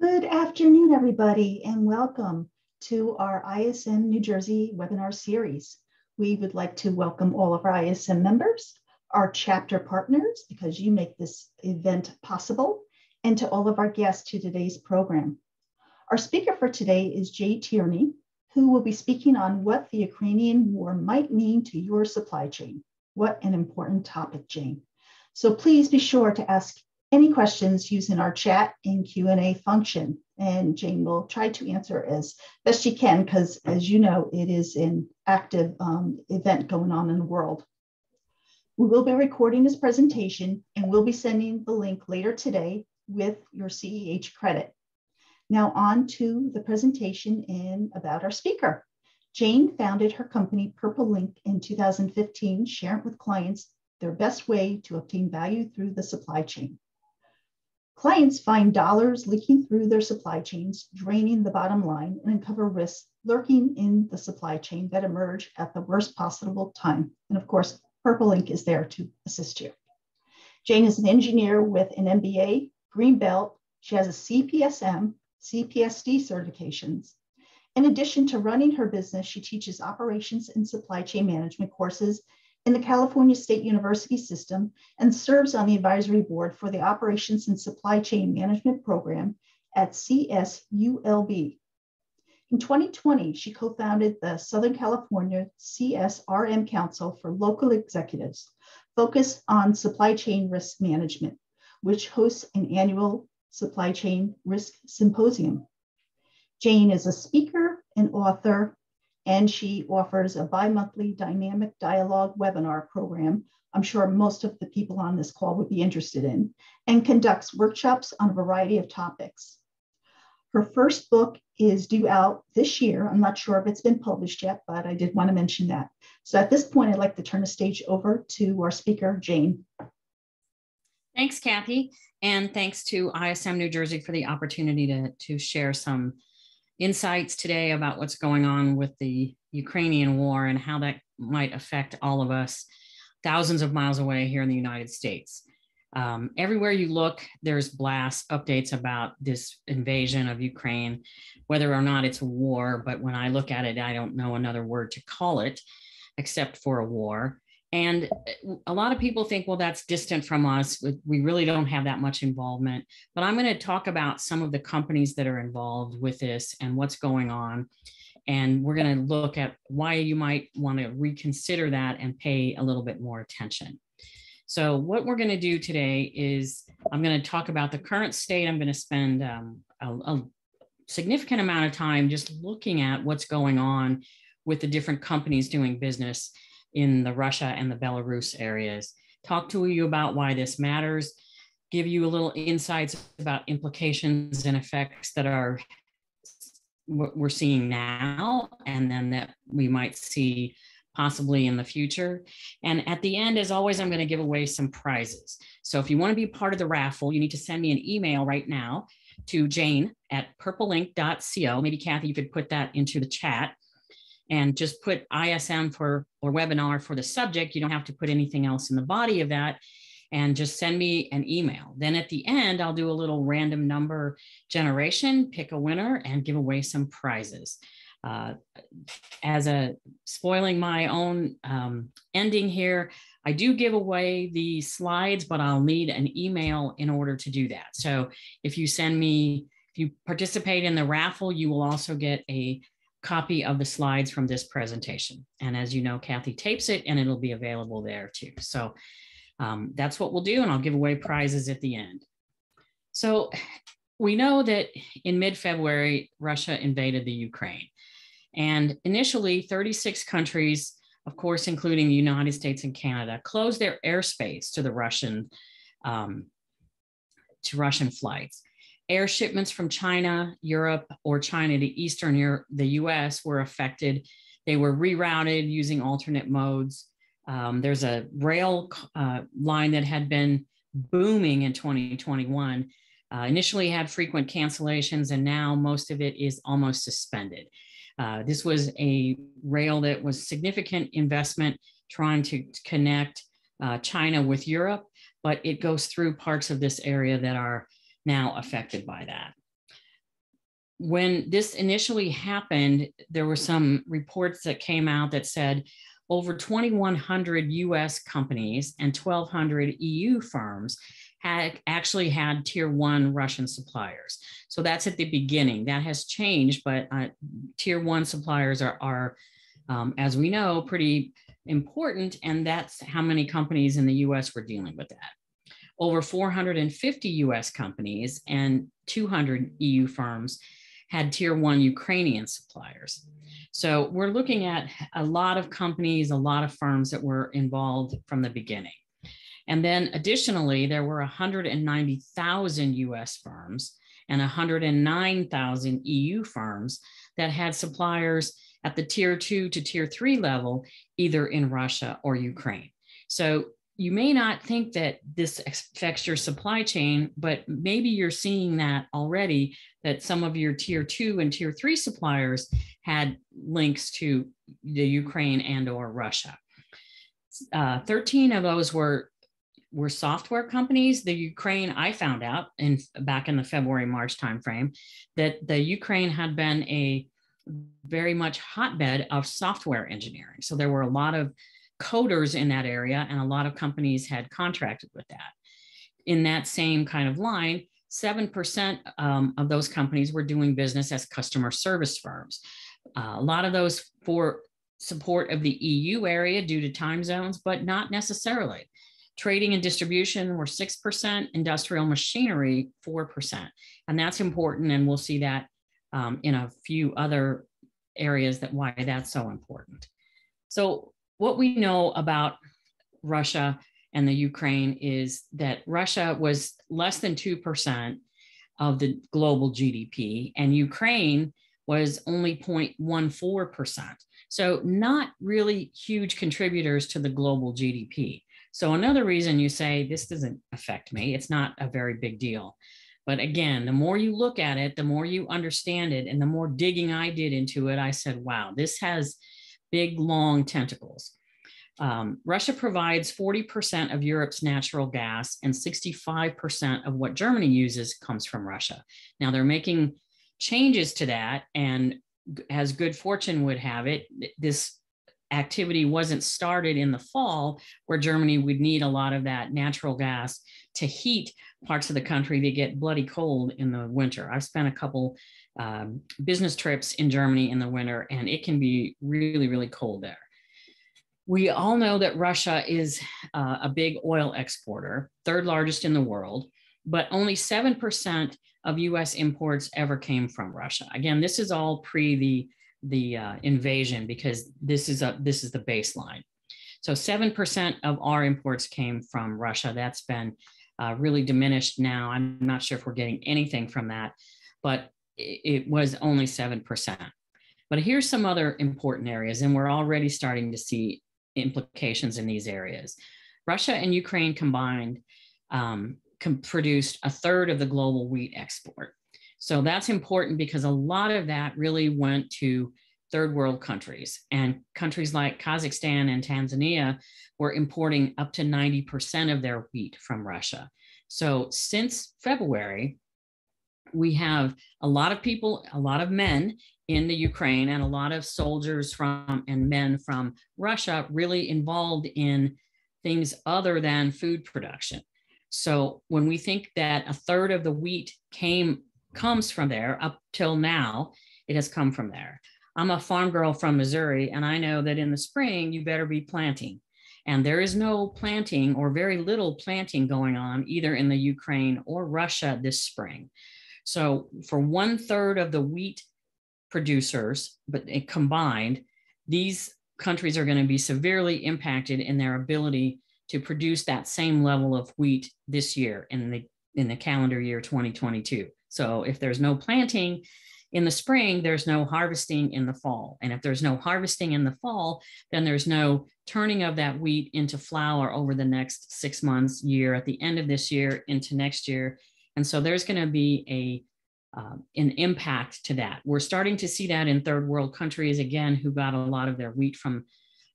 Good afternoon, everybody, and welcome to our ISM New Jersey webinar series. We would like to welcome all of our ISM members, our chapter partners, because you make this event possible, and to all of our guests to today's program. Our speaker for today is Jane Tierney, who will be speaking on what the Ukrainian war might mean to your supply chain. What an important topic, Jane. So please be sure to ask any questions using our chat and Q&A function. And Jane will try to answer as best she can because as you know, it is an active um, event going on in the world. We will be recording this presentation and we'll be sending the link later today with your CEH credit. Now on to the presentation and about our speaker. Jane founded her company Purple Link in 2015, sharing with clients their best way to obtain value through the supply chain. Clients find dollars leaking through their supply chains, draining the bottom line, and uncover risks lurking in the supply chain that emerge at the worst possible time. And of course, Purple Link is there to assist you. Jane is an engineer with an MBA, Green Belt. She has a CPSM, CPSD certifications. In addition to running her business, she teaches operations and supply chain management courses in the California State University system and serves on the advisory board for the Operations and Supply Chain Management Program at CSULB. In 2020, she co founded the Southern California SCRM Council for Local Executives, focused on supply chain risk management, which hosts an annual supply chain risk symposium. Jane is a speaker and author and she offers a bi-monthly dynamic dialogue webinar program I'm sure most of the people on this call would be interested in, and conducts workshops on a variety of topics. Her first book is due out this year. I'm not sure if it's been published yet, but I did want to mention that. So at this point, I'd like to turn the stage over to our speaker, Jane. Thanks, Kathy. And thanks to ISM New Jersey for the opportunity to, to share some insights today about what's going on with the Ukrainian war and how that might affect all of us thousands of miles away here in the United States. Um, everywhere you look, there's blasts, updates about this invasion of Ukraine, whether or not it's a war. But when I look at it, I don't know another word to call it except for a war. And a lot of people think, well, that's distant from us. We really don't have that much involvement. But I'm going to talk about some of the companies that are involved with this and what's going on. And we're going to look at why you might want to reconsider that and pay a little bit more attention. So, what we're going to do today is I'm going to talk about the current state. I'm going to spend um, a, a significant amount of time just looking at what's going on with the different companies doing business in the Russia and the Belarus areas. Talk to you about why this matters, give you a little insights about implications and effects that are what we're seeing now and then that we might see possibly in the future. And at the end, as always, I'm going to give away some prizes. So if you want to be part of the raffle, you need to send me an email right now to jane at purplelink.co. Maybe Kathy, you could put that into the chat and just put ISM for or webinar for the subject. You don't have to put anything else in the body of that and just send me an email. Then at the end, I'll do a little random number generation, pick a winner and give away some prizes. Uh, as a spoiling my own um, ending here, I do give away the slides, but I'll need an email in order to do that. So if you send me, if you participate in the raffle, you will also get a copy of the slides from this presentation. And as you know, Kathy tapes it and it'll be available there too. So um, that's what we'll do and I'll give away prizes at the end. So we know that in mid-February, Russia invaded the Ukraine. And initially 36 countries, of course, including the United States and Canada, closed their airspace to the Russian, um, to Russian flights air shipments from China, Europe, or China to Eastern Europe, the US were affected. They were rerouted using alternate modes. Um, there's a rail uh, line that had been booming in 2021. Uh, initially had frequent cancellations, and now most of it is almost suspended. Uh, this was a rail that was significant investment trying to connect uh, China with Europe, but it goes through parts of this area that are now affected by that. when this initially happened, there were some reports that came out that said over 2,100 US companies and 1,200 EU firms had actually had tier one Russian suppliers. So that's at the beginning. That has changed, but uh, tier one suppliers are, are um, as we know, pretty important. And that's how many companies in the US were dealing with that. Over 450 US companies and 200 EU firms had tier one Ukrainian suppliers. So we're looking at a lot of companies, a lot of firms that were involved from the beginning. And then additionally, there were 190,000 US firms and 109,000 EU firms that had suppliers at the tier two to tier three level, either in Russia or Ukraine. So you may not think that this affects your supply chain, but maybe you're seeing that already that some of your tier two and tier three suppliers had links to the Ukraine and or Russia. Uh, 13 of those were were software companies. The Ukraine, I found out in back in the February March timeframe that the Ukraine had been a very much hotbed of software engineering. So there were a lot of coders in that area, and a lot of companies had contracted with that. In that same kind of line, 7% um, of those companies were doing business as customer service firms. Uh, a lot of those for support of the EU area due to time zones, but not necessarily. Trading and distribution were 6%, industrial machinery 4%. And that's important. And we'll see that um, in a few other areas that why that's so important. So what we know about Russia and the Ukraine is that Russia was less than 2% of the global GDP, and Ukraine was only 0.14%. So, not really huge contributors to the global GDP. So, another reason you say this doesn't affect me, it's not a very big deal. But again, the more you look at it, the more you understand it, and the more digging I did into it, I said, wow, this has big, long tentacles. Um, Russia provides 40% of Europe's natural gas, and 65% of what Germany uses comes from Russia. Now they're making changes to that, and as good fortune would have it, this activity wasn't started in the fall, where Germany would need a lot of that natural gas to heat parts of the country that get bloody cold in the winter. I've spent a couple um, business trips in Germany in the winter, and it can be really, really cold there. We all know that Russia is uh, a big oil exporter, third largest in the world, but only 7% of US imports ever came from Russia. Again, this is all pre the, the uh, invasion because this is, a, this is the baseline. So 7% of our imports came from Russia. That's been uh, really diminished now. I'm not sure if we're getting anything from that, but it, it was only 7%. But here's some other important areas, and we're already starting to see implications in these areas. Russia and Ukraine combined um, com- produced a third of the global wheat export. So that's important because a lot of that really went to third world countries. And countries like Kazakhstan and Tanzania were importing up to 90% of their wheat from Russia. So since February, we have a lot of people, a lot of men in the Ukraine and a lot of soldiers from and men from Russia really involved in things other than food production. So when we think that a third of the wheat came comes from there up till now, it has come from there. I'm a farm girl from Missouri, and I know that in the spring you better be planting. And there is no planting or very little planting going on either in the Ukraine or Russia this spring. So for one third of the wheat producers, but combined, these countries are going to be severely impacted in their ability to produce that same level of wheat this year in the in the calendar year 2022. So if there's no planting in the spring, there's no harvesting in the fall. And if there's no harvesting in the fall, then there's no turning of that wheat into flour over the next six months, year, at the end of this year into next year. And so there's going to be a um, an impact to that. We're starting to see that in third world countries again, who got a lot of their wheat from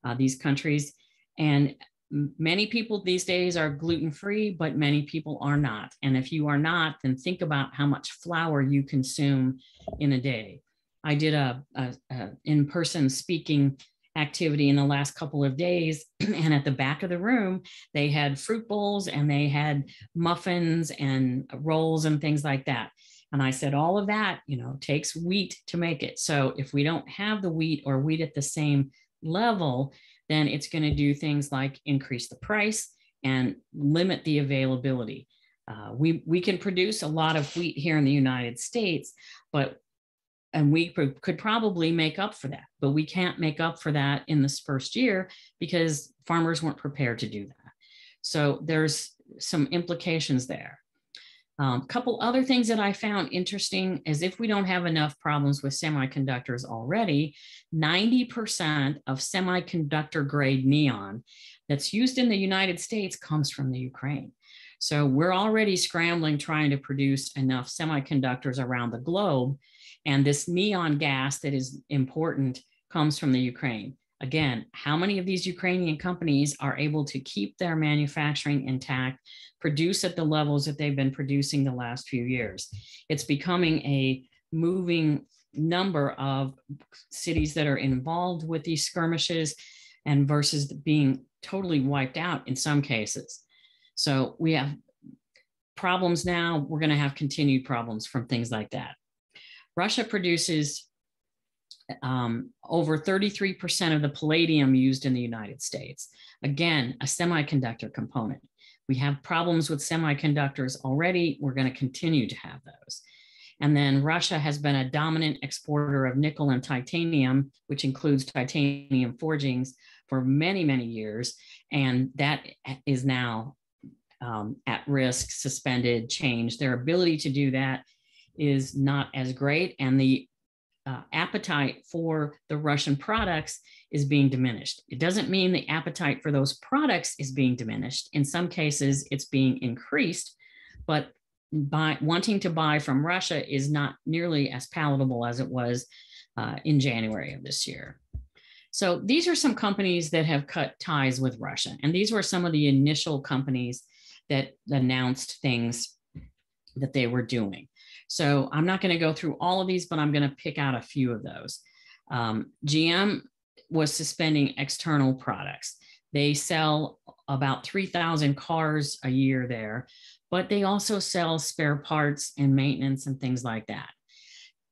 uh, these countries. And many people these days are gluten free, but many people are not. And if you are not, then think about how much flour you consume in a day. I did a, a, a in person speaking activity in the last couple of days. and at the back of the room, they had fruit bowls and they had muffins and rolls and things like that. And I said, all of that, you know, takes wheat to make it. So if we don't have the wheat or wheat at the same level, then it's going to do things like increase the price and limit the availability. Uh, we, we can produce a lot of wheat here in the United States, but and we could probably make up for that, but we can't make up for that in this first year because farmers weren't prepared to do that. So there's some implications there. A um, couple other things that I found interesting is if we don't have enough problems with semiconductors already, 90% of semiconductor grade neon that's used in the United States comes from the Ukraine. So we're already scrambling trying to produce enough semiconductors around the globe. And this neon gas that is important comes from the Ukraine. Again, how many of these Ukrainian companies are able to keep their manufacturing intact, produce at the levels that they've been producing the last few years? It's becoming a moving number of cities that are involved with these skirmishes and versus being totally wiped out in some cases. So we have problems now. We're going to have continued problems from things like that. Russia produces um, over 33% of the palladium used in the United States. Again, a semiconductor component. We have problems with semiconductors already. We're going to continue to have those. And then Russia has been a dominant exporter of nickel and titanium, which includes titanium forgings, for many, many years. And that is now um, at risk, suspended, changed. Their ability to do that is not as great. And the uh, appetite for the Russian products is being diminished. It doesn't mean the appetite for those products is being diminished. In some cases, it's being increased, but by wanting to buy from Russia is not nearly as palatable as it was uh, in January of this year. So these are some companies that have cut ties with Russia, and these were some of the initial companies that announced things that they were doing. So I'm not going to go through all of these, but I'm going to pick out a few of those. Um, GM was suspending external products. They sell about 3,000 cars a year there, but they also sell spare parts and maintenance and things like that.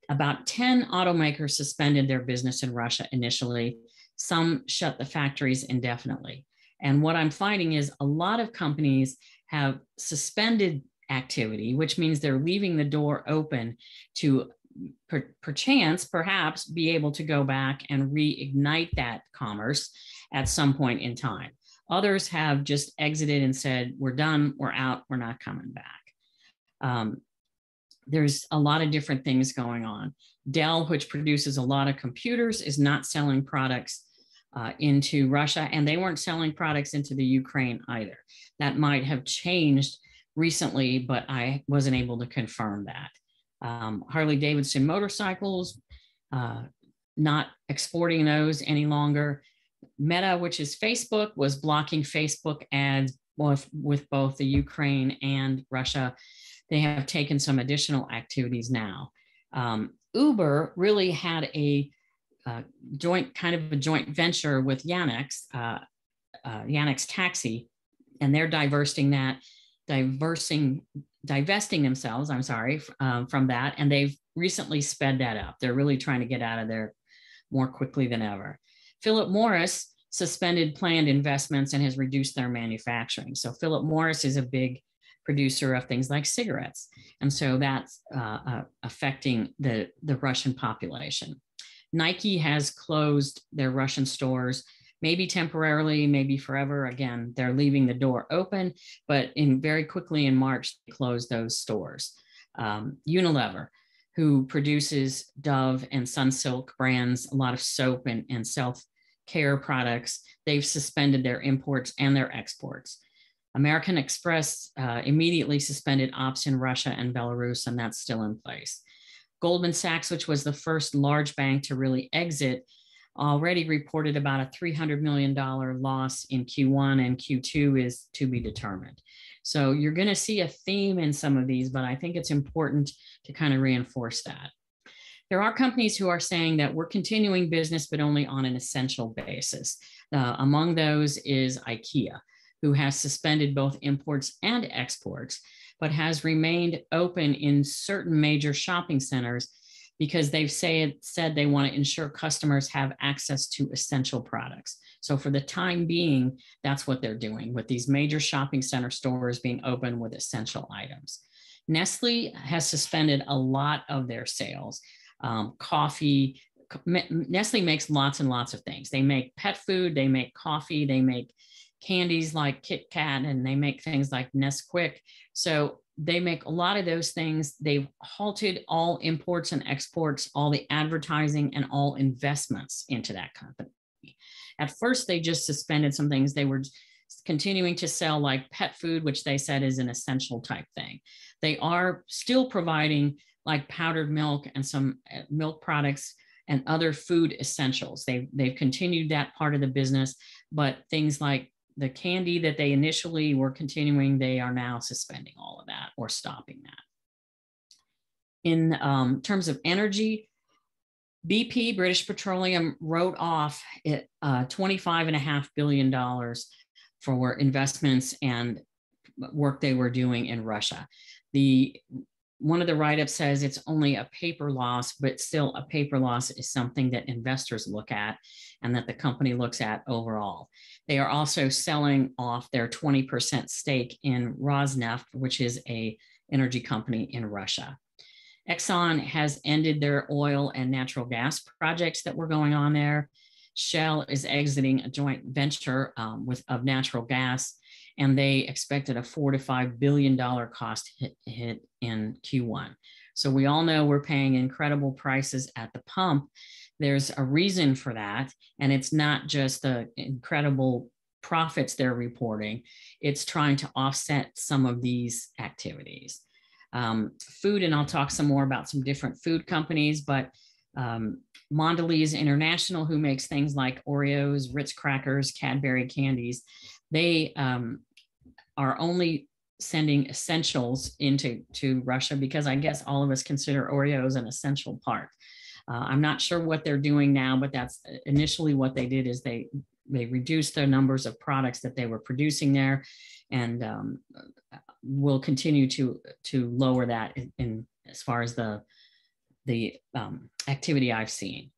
About 10 automakers suspended their business in Russia initially. Some shut the factories indefinitely. And what I'm finding is a lot of companies have suspended activity, which means they're leaving the door open to per, perchance, perhaps, be able to go back and reignite that commerce at some point in time. Others have just exited and said, We're done, we're out, we're not coming back. Um, there's a lot of different things going on. Dell, which produces a lot of computers, is not selling products uh, into Russia, and they weren't selling products into the Ukraine either. That might have changed recently, but I wasn't able to confirm that. Um, Harley Davidson motorcycles, uh, not exporting those any longer. Meta, which is Facebook, was blocking Facebook ads with, with both the Ukraine and Russia. They have taken some additional activities now. Um, Uber really had a uh, joint kind of a joint venture with Yandex, uh, uh, Yandex Taxi, and they're diversing that diversing divesting themselves i'm sorry um, from that and they've recently sped that up. They're really trying to get out of there more quickly than ever. Philip morris suspended planned investments and has reduced their manufacturing. So philip morris is a big producer of things like cigarettes and so that's uh, uh, affecting the, the russian population. Nike has closed their russian stores maybe temporarily, maybe forever. Again, they're leaving the door open, but in very quickly in March, they closed those stores. Um, Unilever, who produces Dove and Sunsilk brands, a lot of soap and, and self care products, they've suspended their imports and their exports. American Express uh, immediately suspended ops in Russia and Belarus, and that's still in place. Goldman Sachs, which was the first large bank to really exit already reported about a $300 million loss in Q1 and Q2 is to be determined. So you're going to see a theme in some of these, but I think it's important to kind of reinforce that. There are companies who are saying that we're continuing business, but only on an essential basis. Uh, among those is IKEA, who has suspended both imports and exports, but has remained open in certain major shopping centers because they've say, said they want to ensure customers have access to essential products. So for the time being, that's what they're doing with these major shopping center stores being open with essential items. Nestle has suspended a lot of their sales. Um, coffee, Nestle makes lots and lots of things. They make pet food, they make coffee, they make candies like Kit Kat, and they make things like Nesquik. So they make a lot of those things. They've halted all imports and exports, all the advertising, and all investments into that company. At first, they just suspended some things. They were continuing to sell like pet food, which they said is an essential type thing. They are still providing like powdered milk and some uh, milk products and other food essentials. They've, they've continued that part of the business, but things like the candy that they initially were continuing, they are now suspending all of that or stopping that. In um, terms of energy, BP, British Petroleum, wrote off it, uh, $25.5 billion for investments and work they were doing in Russia. The one of the write-ups says it's only a paper loss, but still a paper loss is something that investors look at and that the company looks at overall. They are also selling off their 20% stake in Rosneft, which is a energy company in Russia. Exxon has ended their oil and natural gas projects that were going on there. Shell is exiting a joint venture um, with of natural gas and they expected a four to five billion dollar cost hit, hit in Q1. So we all know we're paying incredible prices at the pump. There's a reason for that, and it's not just the incredible profits they're reporting. It's trying to offset some of these activities. Um, food, and I'll talk some more about some different food companies, but um, Mondelez International, who makes things like Oreos, Ritz crackers, Cadbury candies, they um, are only sending essentials into to Russia because I guess all of us consider Oreos an essential part. Uh, I'm not sure what they're doing now, but that's initially what they did is they they reduced the numbers of products that they were producing there, and um, will continue to to lower that in, in as far as the the um, activity I've seen.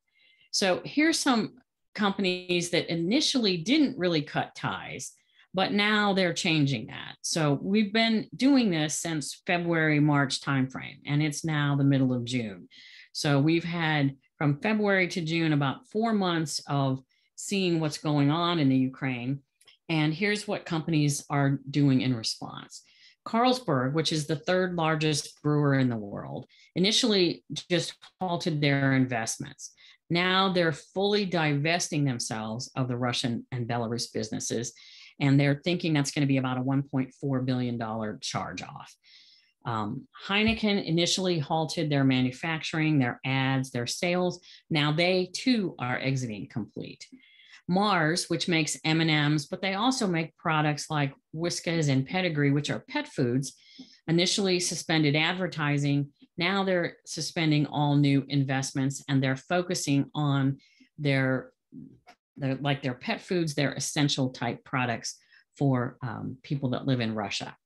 So here's some companies that initially didn't really cut ties but now they're changing that. So we've been doing this since February, March timeframe, and it's now the middle of June. So we've had from February to June about four months of seeing what's going on in the Ukraine. And here's what companies are doing in response. Carlsberg, which is the third largest brewer in the world, initially just halted their investments. Now they're fully divesting themselves of the Russian and Belarus businesses and they're thinking that's going to be about a $1.4 billion charge off. Um, Heineken initially halted their manufacturing, their ads, their sales. Now they too are exiting complete. Mars, which makes M&Ms, but they also make products like Whiskas and Pedigree, which are pet foods, initially suspended advertising. Now they're suspending all new investments and they're focusing on their they're like their pet foods, they're essential type products for um, people that live in Russia.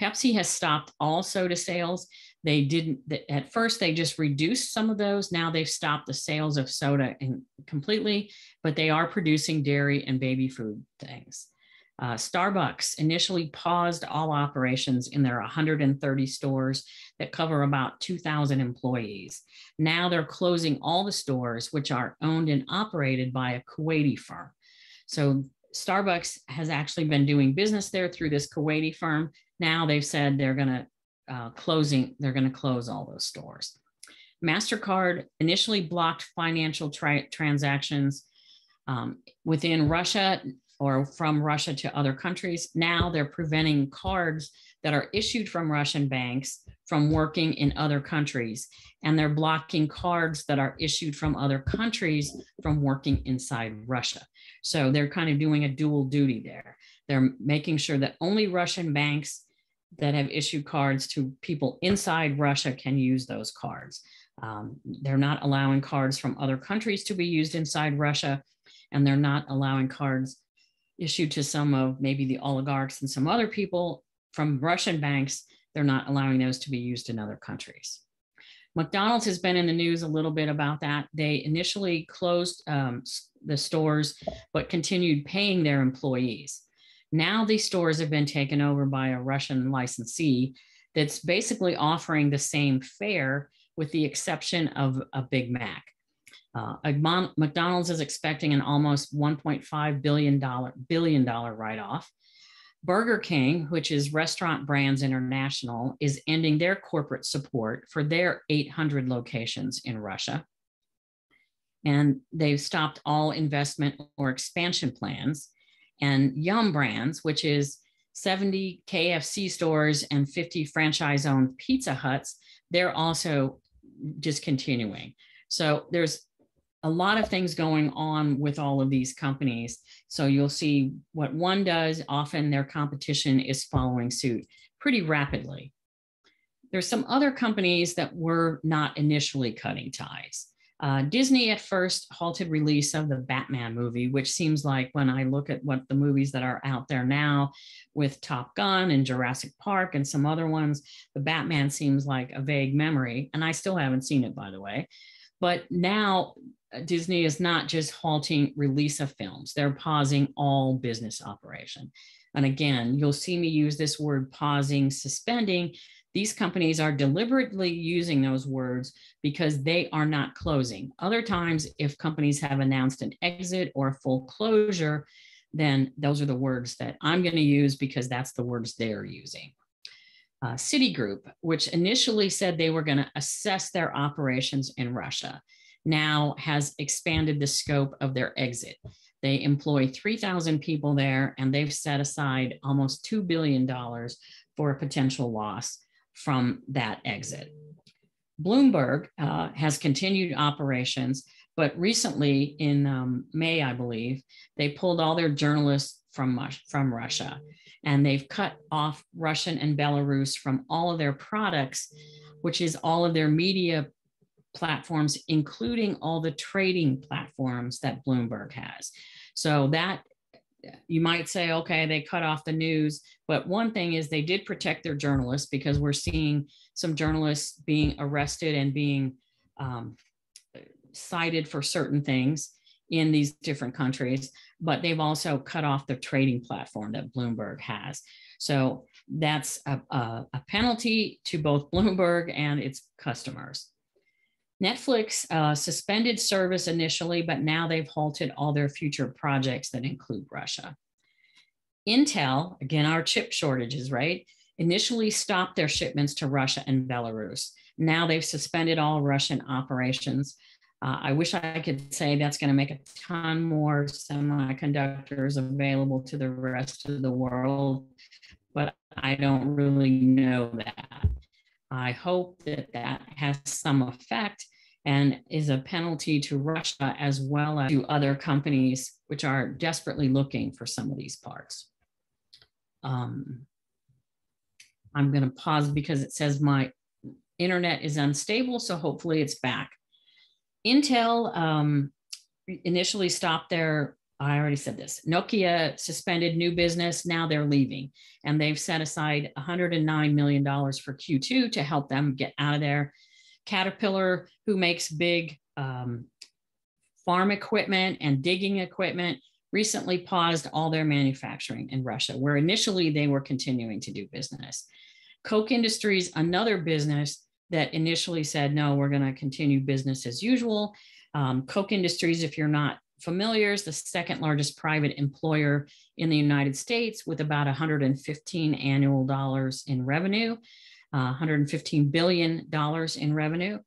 Pepsi has stopped all soda sales. They didn't, at first, they just reduced some of those. Now they've stopped the sales of soda in, completely, but they are producing dairy and baby food things. Uh, Starbucks initially paused all operations in their 130 stores that cover about 2,000 employees. Now they're closing all the stores, which are owned and operated by a Kuwaiti firm. So Starbucks has actually been doing business there through this Kuwaiti firm. Now they've said they're going to uh, closing, they're going to close all those stores. MasterCard initially blocked financial tra transactions um, within Russia or from Russia to other countries. Now they're preventing cards that are issued from Russian banks from working in other countries. And they're blocking cards that are issued from other countries from working inside Russia. So they're kind of doing a dual duty there. They're making sure that only Russian banks that have issued cards to people inside Russia can use those cards. Um, they're not allowing cards from other countries to be used inside Russia, and they're not allowing cards issued to some of maybe the oligarchs and some other people from Russian banks. They're not allowing those to be used in other countries. McDonald's has been in the news a little bit about that. They initially closed um, the stores, but continued paying their employees. Now these stores have been taken over by a Russian licensee that's basically offering the same fare with the exception of a Big Mac. Uh, McDonald's is expecting an almost $1.5 billion, billion dollar write-off. Burger King, which is Restaurant Brands International, is ending their corporate support for their 800 locations in Russia. And they've stopped all investment or expansion plans and Yum Brands, which is 70 KFC stores and 50 franchise owned Pizza Huts, they're also discontinuing. So there's a lot of things going on with all of these companies. So you'll see what one does, often their competition is following suit pretty rapidly. There's some other companies that were not initially cutting ties. Uh, Disney at first halted release of the Batman movie, which seems like when I look at what the movies that are out there now with Top Gun and Jurassic Park and some other ones, the Batman seems like a vague memory. And I still haven't seen it, by the way. But now uh, Disney is not just halting release of films, they're pausing all business operation. And again, you'll see me use this word pausing, suspending these companies are deliberately using those words because they are not closing. Other times, if companies have announced an exit or a full closure, then those are the words that I'm going to use because that's the words they're using. Uh, Citigroup, which initially said they were going to assess their operations in Russia, now has expanded the scope of their exit. They employ 3,000 people there, and they've set aside almost $2 billion for a potential loss from that exit. Bloomberg uh, has continued operations, but recently in um, May, I believe, they pulled all their journalists from, from Russia and they've cut off Russian and Belarus from all of their products, which is all of their media platforms, including all the trading platforms that Bloomberg has. So that you might say, okay, they cut off the news. But one thing is they did protect their journalists because we're seeing some journalists being arrested and being um, cited for certain things in these different countries. But they've also cut off the trading platform that Bloomberg has. So that's a, a, a penalty to both Bloomberg and its customers. Netflix uh, suspended service initially, but now they've halted all their future projects that include Russia. Intel, again, our chip shortages, right? Initially stopped their shipments to Russia and Belarus. Now they've suspended all Russian operations. Uh, I wish I could say that's going to make a ton more semiconductors available to the rest of the world, but I don't really know that. I hope that that has some effect and is a penalty to Russia as well as to other companies which are desperately looking for some of these parts. Um, I'm going to pause because it says my internet is unstable, so hopefully it's back. Intel um, initially stopped their I already said this. Nokia suspended new business. Now they're leaving. And they've set aside $109 million for Q2 to help them get out of there. Caterpillar, who makes big um, farm equipment and digging equipment, recently paused all their manufacturing in Russia, where initially they were continuing to do business. Koch Industries, another business that initially said, no, we're going to continue business as usual. Um, Koch Industries, if you're not familiar, is the second largest private employer in the United States with about 115 annual dollars in revenue, uh, 115 billion dollars in revenue.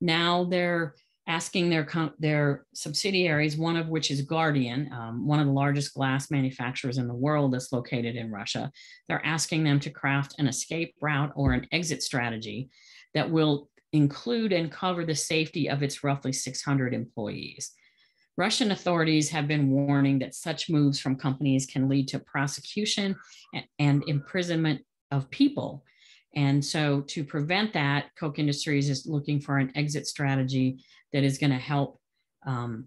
Now they're asking their, their subsidiaries, one of which is Guardian, um, one of the largest glass manufacturers in the world that's located in Russia. They're asking them to craft an escape route or an exit strategy that will include and cover the safety of its roughly 600 employees. Russian authorities have been warning that such moves from companies can lead to prosecution and imprisonment of people. And so, to prevent that, Koch Industries is looking for an exit strategy that is going to help um,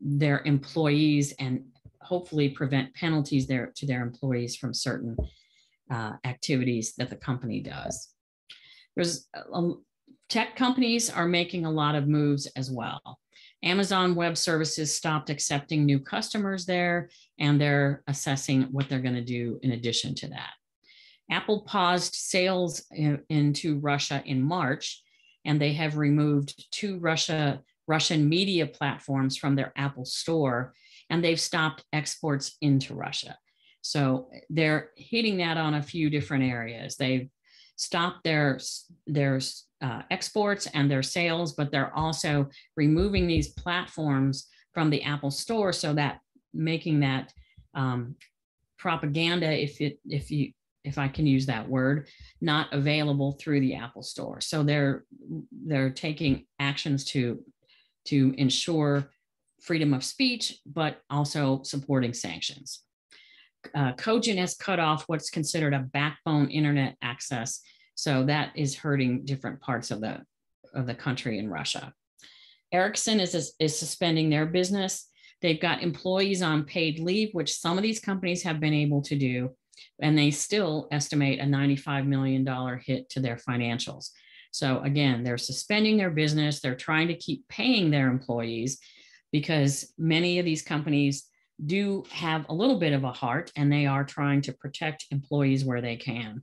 their employees and hopefully prevent penalties there to their employees from certain uh, activities that the company does. There's a, tech companies are making a lot of moves as well. Amazon Web Services stopped accepting new customers there, and they're assessing what they're going to do in addition to that. Apple paused sales in, into Russia in March, and they have removed two Russia, Russian media platforms from their Apple store, and they've stopped exports into Russia. So they're hitting that on a few different areas. They've stopped their, their uh, exports and their sales, but they're also removing these platforms from the Apple Store so that making that um, propaganda, if it if you if I can use that word, not available through the Apple Store. So they're they're taking actions to to ensure freedom of speech, but also supporting sanctions. Uh, Cogent has cut off what's considered a backbone internet access so that is hurting different parts of the of the country in Russia. Ericsson is, is suspending their business. They've got employees on paid leave, which some of these companies have been able to do, and they still estimate a $95 million hit to their financials. So again, they're suspending their business. They're trying to keep paying their employees because many of these companies do have a little bit of a heart and they are trying to protect employees where they can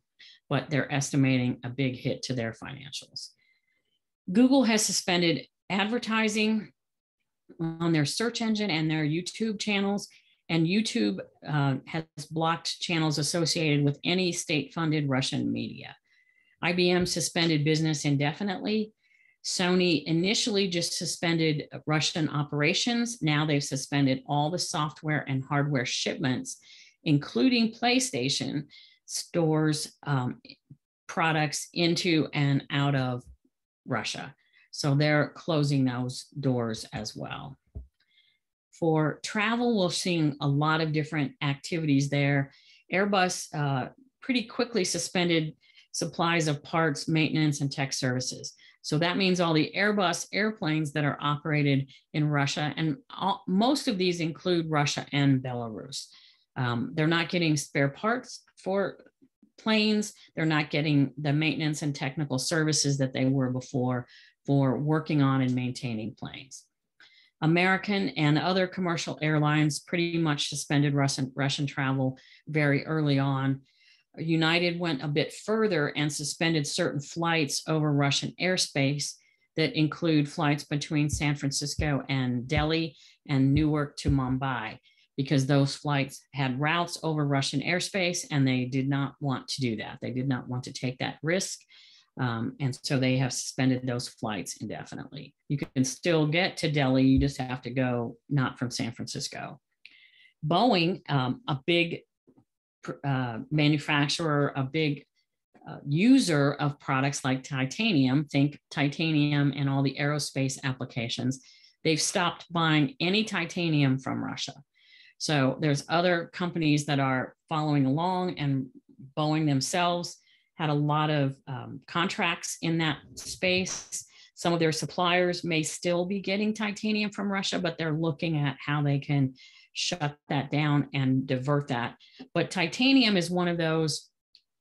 but they're estimating a big hit to their financials. Google has suspended advertising on their search engine and their YouTube channels, and YouTube uh, has blocked channels associated with any state funded Russian media. IBM suspended business indefinitely. Sony initially just suspended Russian operations. Now they've suspended all the software and hardware shipments, including PlayStation, stores um, products into and out of Russia. So they're closing those doors as well. For travel, we're seeing a lot of different activities there. Airbus uh, pretty quickly suspended supplies of parts, maintenance, and tech services. So that means all the Airbus airplanes that are operated in Russia, and all, most of these include Russia and Belarus. Um, they're not getting spare parts for planes. They're not getting the maintenance and technical services that they were before for working on and maintaining planes. American and other commercial airlines pretty much suspended Russian, Russian travel very early on. United went a bit further and suspended certain flights over Russian airspace that include flights between San Francisco and Delhi and Newark to Mumbai because those flights had routes over Russian airspace and they did not want to do that. They did not want to take that risk. Um, and so they have suspended those flights indefinitely. You can still get to Delhi, you just have to go not from San Francisco. Boeing, um, a big uh, manufacturer, a big uh, user of products like titanium, think titanium and all the aerospace applications, they've stopped buying any titanium from Russia. So there's other companies that are following along, and Boeing themselves had a lot of um, contracts in that space. Some of their suppliers may still be getting titanium from Russia, but they're looking at how they can shut that down and divert that. But titanium is one of those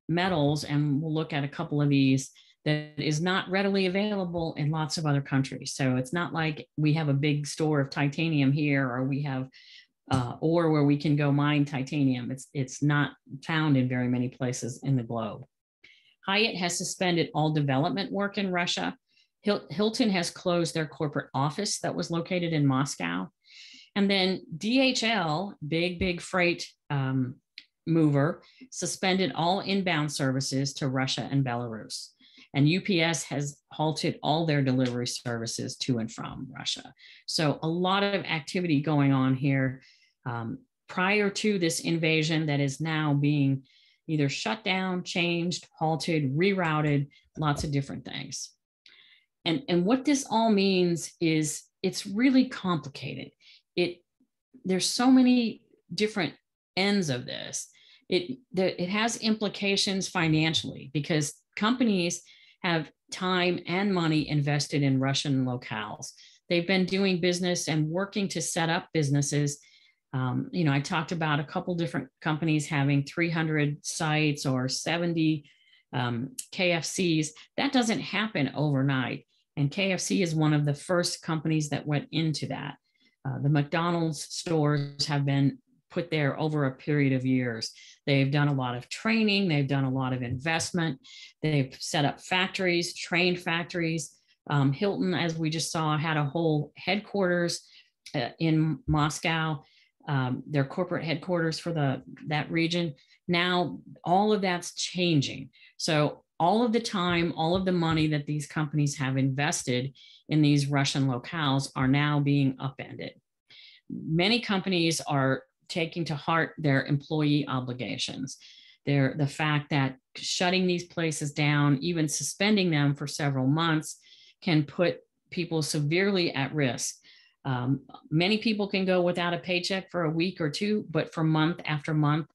metals, and we'll look at a couple of these that is not readily available in lots of other countries. So it's not like we have a big store of titanium here or we have uh, or where we can go mine titanium. It's, it's not found in very many places in the globe. Hyatt has suspended all development work in Russia. Hilton has closed their corporate office that was located in Moscow. And then DHL, big, big freight um, mover, suspended all inbound services to Russia and Belarus. And UPS has halted all their delivery services to and from Russia. So a lot of activity going on here um, prior to this invasion that is now being either shut down, changed, halted, rerouted, lots of different things. And, and what this all means is it's really complicated. It there's so many different ends of this. It it has implications financially because companies have time and money invested in Russian locales. They've been doing business and working to set up businesses. Um, you know, I talked about a couple different companies having 300 sites or 70 um, KFCs. That doesn't happen overnight. And KFC is one of the first companies that went into that. Uh, the McDonald's stores have been put there over a period of years. They've done a lot of training, they've done a lot of investment, they've set up factories, trained factories. Um, Hilton, as we just saw, had a whole headquarters uh, in Moscow, um, their corporate headquarters for the that region. Now all of that's changing. So all of the time, all of the money that these companies have invested in these Russian locales are now being upended. Many companies are taking to heart their employee obligations. Their, the fact that shutting these places down, even suspending them for several months, can put people severely at risk. Um, many people can go without a paycheck for a week or two, but for month after month,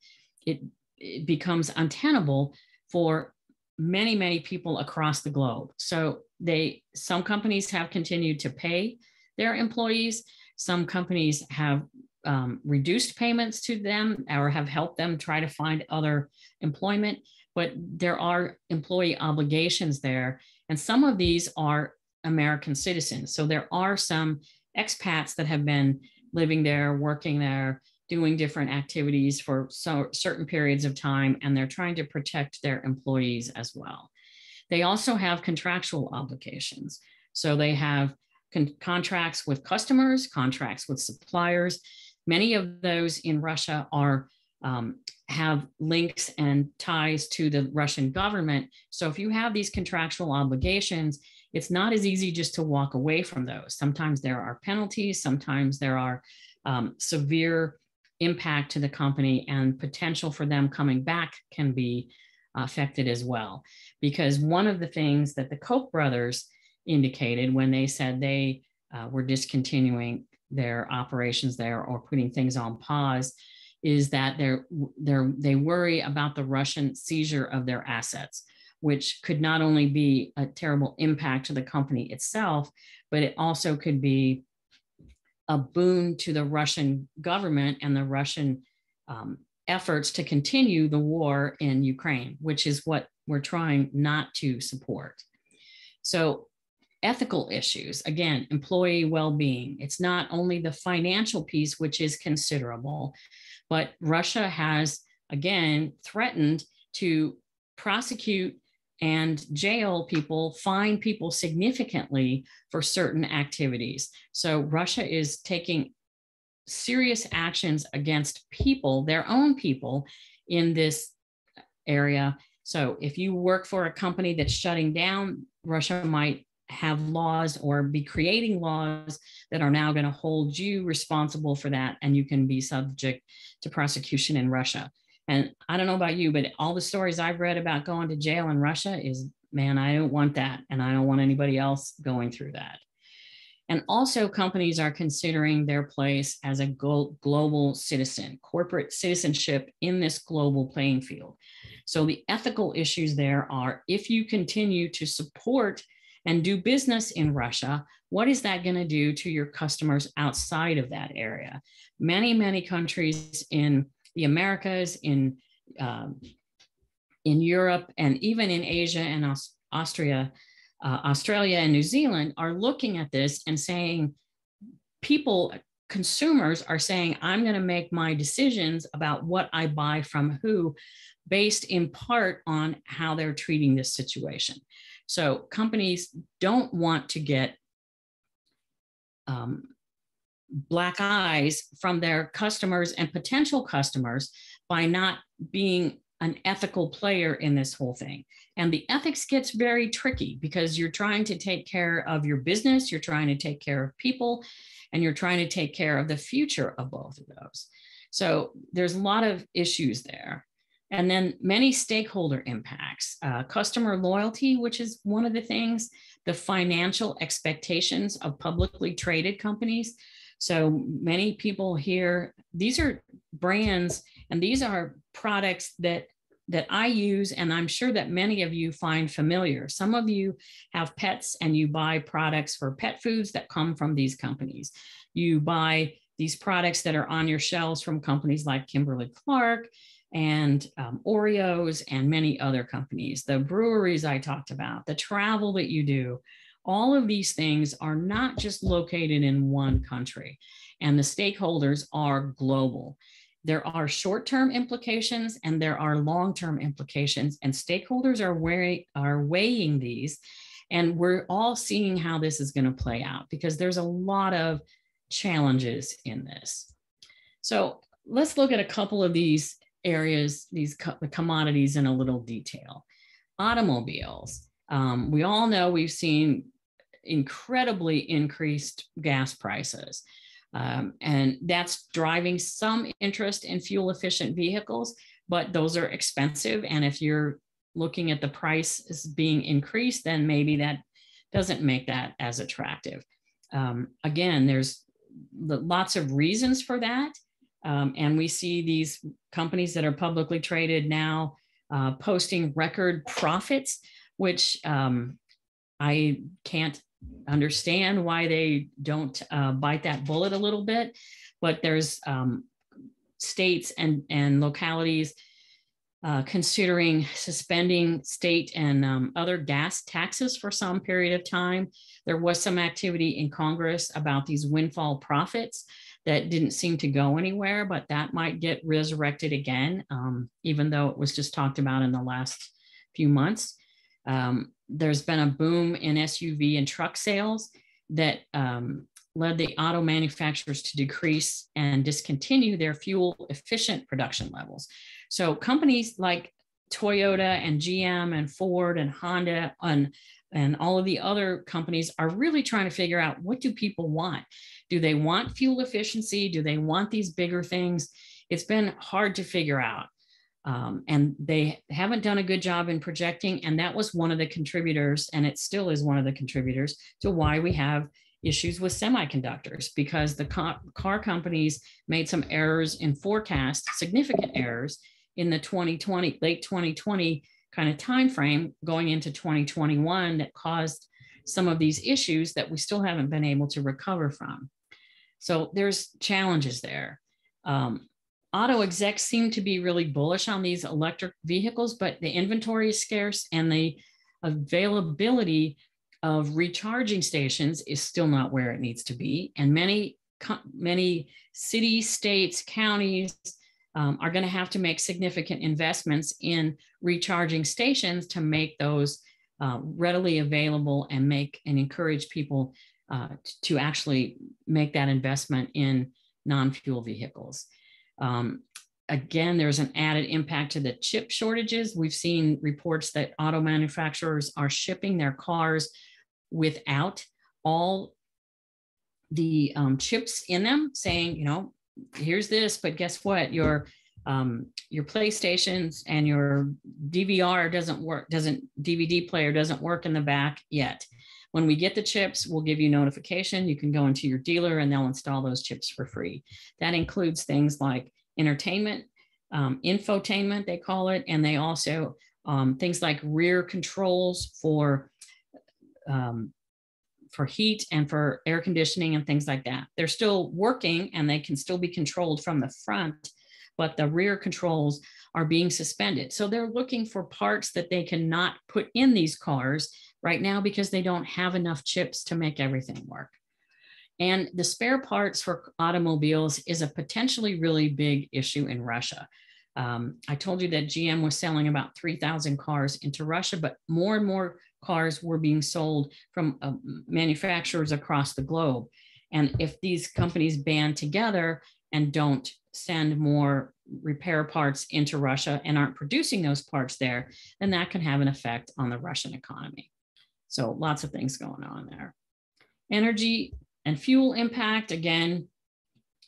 it, it becomes untenable for many, many people across the globe. So they some companies have continued to pay their employees. Some companies have um, reduced payments to them or have helped them try to find other employment. But there are employee obligations there. And some of these are American citizens. So there are some expats that have been living there, working there, doing different activities for so certain periods of time, and they're trying to protect their employees as well. They also have contractual obligations. So they have con- contracts with customers, contracts with suppliers, Many of those in Russia are um, have links and ties to the Russian government. So if you have these contractual obligations, it's not as easy just to walk away from those. Sometimes there are penalties, sometimes there are um, severe impact to the company, and potential for them coming back can be affected as well. Because one of the things that the Koch brothers indicated when they said they uh, were discontinuing their operations there or putting things on pause is that they're, they're, they worry about the Russian seizure of their assets, which could not only be a terrible impact to the company itself, but it also could be a boon to the Russian government and the Russian um, efforts to continue the war in Ukraine, which is what we're trying not to support. So ethical issues. Again employee well-being. It's not only the financial piece which is considerable but russia has again threatened to prosecute and jail people fine people significantly for certain activities. So russia is taking serious actions against people their own people in this area. So if you work for a company that's shutting down russia might have laws or be creating laws that are now going to hold you responsible for that and you can be subject to prosecution in Russia. And I don't know about you, but all the stories I've read about going to jail in Russia is man, I don't want that. And I don't want anybody else going through that. And also, companies are considering their place as a global citizen, corporate citizenship in this global playing field. So, the ethical issues there are if you continue to support and do business in Russia, what is that going to do to your customers outside of that area? Many, many countries in the Americas, in um, in Europe, and even in Asia and Aus- Austria, uh, Australia and New Zealand are looking at this and saying, people, consumers are saying, I'm going to make my decisions about what I buy from who based in part on how they're treating this situation. So companies don't want to get um, black eyes from their customers and potential customers by not being an ethical player in this whole thing. And the ethics gets very tricky because you're trying to take care of your business, you're trying to take care of people, and you're trying to take care of the future of both of those. So there's a lot of issues there. And then many stakeholder impacts, uh, customer loyalty, which is one of the things, the financial expectations of publicly traded companies. So many people here, these are brands and these are products that that I use, and I'm sure that many of you find familiar. Some of you have pets and you buy products for pet foods that come from these companies. You buy these products that are on your shelves from companies like Kimberly Clark and um, Oreos and many other companies, the breweries I talked about, the travel that you do. All of these things are not just located in one country, and the stakeholders are global. There are short term implications and there are long term implications, and stakeholders are, weigh, are weighing these. And we're all seeing how this is going to play out because there's a lot of challenges in this. So let's look at a couple of these areas, these co- the commodities in a little detail. Automobiles. Um, we all know we've seen incredibly increased gas prices. Um, and that's driving some interest in fuel efficient vehicles, but those are expensive. And if you're looking at the price as being increased, then maybe that doesn't make that as attractive. Um, again, there's lots of reasons for that. Um, and we see these companies that are publicly traded now uh, posting record profits, which um, I can't understand why they don't uh, bite that bullet a little bit. But there's um, states and, and localities uh, considering suspending state and um, other gas taxes for some period of time. There was some activity in Congress about these windfall profits that didn't seem to go anywhere, but that might get resurrected again, um, even though it was just talked about in the last few months. Um, there's been a boom in SUV and truck sales that um, led the auto manufacturers to decrease and discontinue their fuel efficient production levels. So companies like Toyota and GM and Ford and Honda and and all of the other companies are really trying to figure out what do people want do they want fuel efficiency? Do they want these bigger things? It's been hard to figure out. Um, and they haven't done a good job in projecting and that was one of the contributors and it still is one of the contributors to why we have issues with semiconductors because the car companies made some errors in forecast significant errors in the 2020 late 2020 kind of time frame going into 2021 that caused some of these issues that we still haven't been able to recover from. So there's challenges there. Um, auto execs seem to be really bullish on these electric vehicles, but the inventory is scarce and the availability of recharging stations is still not where it needs to be. And many, many cities, states, counties, um, are going to have to make significant investments in recharging stations to make those uh, readily available and make and encourage people uh, to actually make that investment in non-fuel vehicles. Um, again, there's an added impact to the chip shortages. We've seen reports that auto manufacturers are shipping their cars without all the um, chips in them, saying, you know, here's this, but guess what? Your um, your PlayStations and your DVR doesn't work, doesn't DVD player doesn't work in the back yet. When we get the chips, we'll give you notification. You can go into your dealer and they'll install those chips for free. That includes things like entertainment, um, infotainment, they call it, and they also um, things like rear controls for um, for heat and for air conditioning and things like that. They're still working and they can still be controlled from the front, but the rear controls are being suspended. So they're looking for parts that they cannot put in these cars right now because they don't have enough chips to make everything work. And the spare parts for automobiles is a potentially really big issue in Russia. Um, I told you that GM was selling about 3,000 cars into Russia, but more and more cars were being sold from uh, manufacturers across the globe. And if these companies band together and don't send more repair parts into Russia and aren't producing those parts there, then that can have an effect on the Russian economy. So lots of things going on there. Energy and fuel impact, again,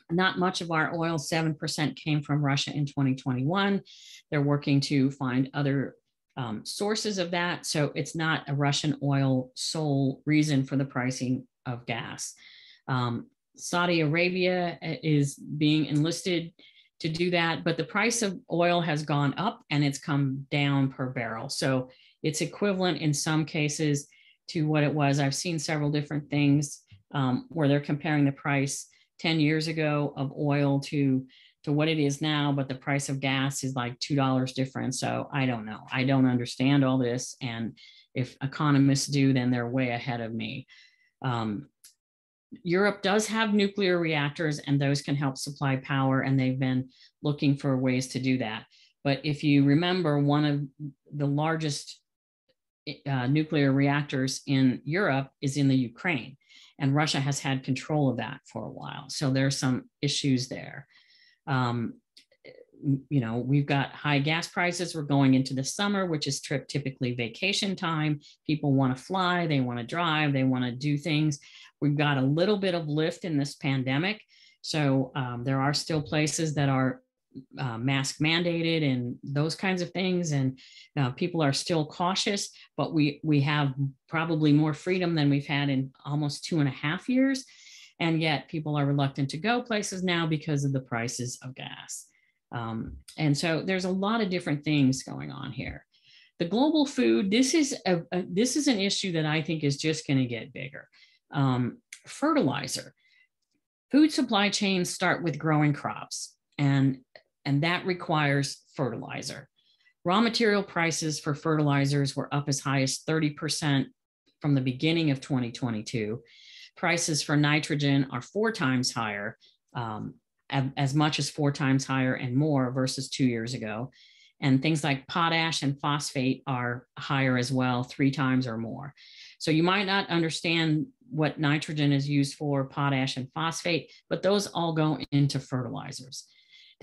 not much of our oil, 7% came from Russia in 2021. They're working to find other um, sources of that. So it's not a Russian oil sole reason for the pricing of gas. Um, Saudi Arabia uh, is being enlisted to do that, but the price of oil has gone up and it's come down per barrel. So it's equivalent in some cases to what it was. I've seen several different things um, where they're comparing the price 10 years ago of oil to to what it is now, but the price of gas is like $2 different. So I don't know. I don't understand all this. And if economists do, then they're way ahead of me. Um, Europe does have nuclear reactors, and those can help supply power, and they've been looking for ways to do that. But if you remember, one of the largest uh, nuclear reactors in Europe is in the Ukraine, and Russia has had control of that for a while. So there's some issues there. Um, you know, we've got high gas prices. We're going into the summer, which is trip typically vacation time. People want to fly, they want to drive, they want to do things. We've got a little bit of lift in this pandemic. So um, there are still places that are uh, mask mandated and those kinds of things, and uh, people are still cautious. But we we have probably more freedom than we've had in almost two and a half years, and yet people are reluctant to go places now because of the prices of gas. Um, and so there's a lot of different things going on here. The global food, this is a, a this is an issue that I think is just going to get bigger um, fertilizer. Food supply chains start with growing crops, and, and that requires fertilizer. Raw material prices for fertilizers were up as high as 30% from the beginning of 2022. Prices for nitrogen are four times higher, um, as much as four times higher and more versus two years ago. And things like potash and phosphate are higher as well, three times or more. So you might not understand what nitrogen is used for, potash and phosphate, but those all go into fertilizers.